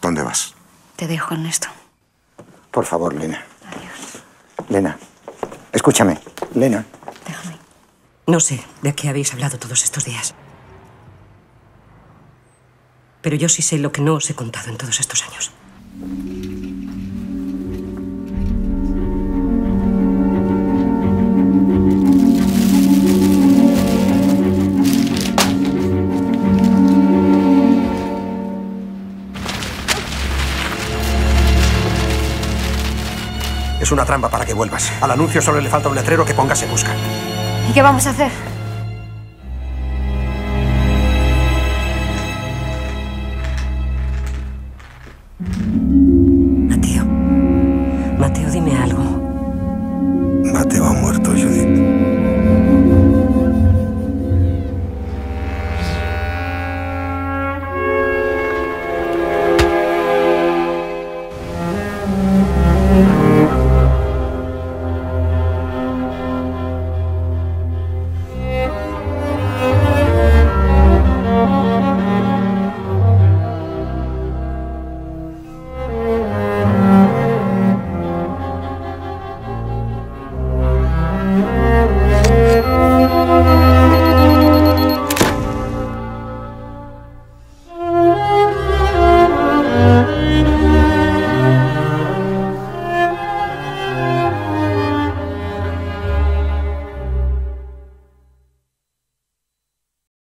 ¿Dónde vas? Te dejo, Ernesto. Por favor, Lena. Adiós. Lena, escúchame. Lena. Déjame. No sé de qué habéis hablado todos estos días. Pero yo sí sé lo que no os he contado en todos estos años. Es una trampa para que vuelvas. Al anuncio solo le falta un letrero que ponga se busca. ¿Y qué vamos a hacer? Mateo. Mateo, dime algo. Mateo Judith.